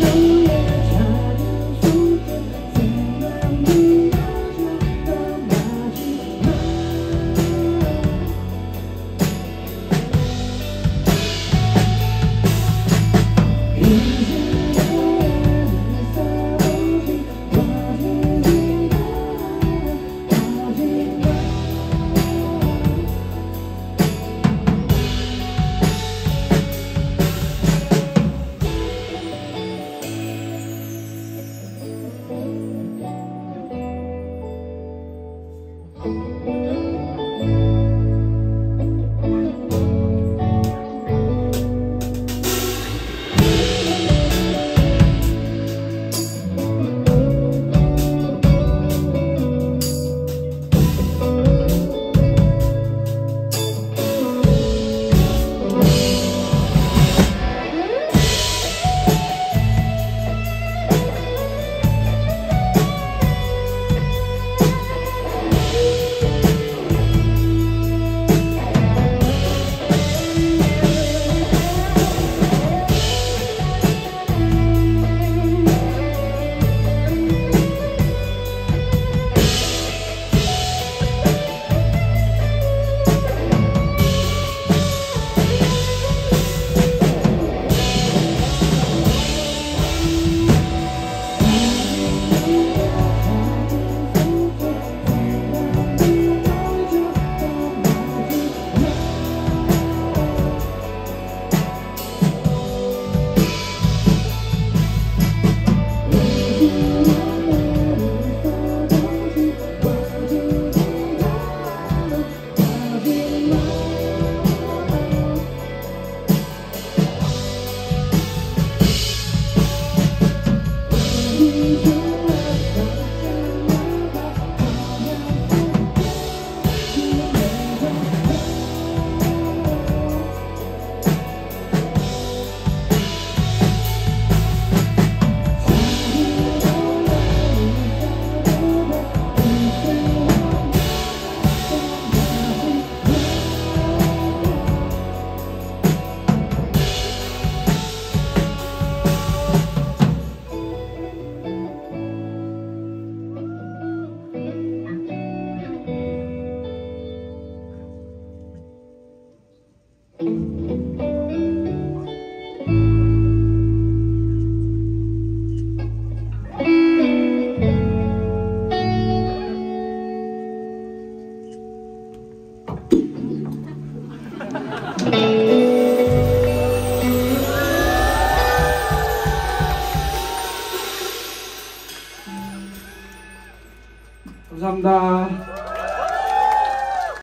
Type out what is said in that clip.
No.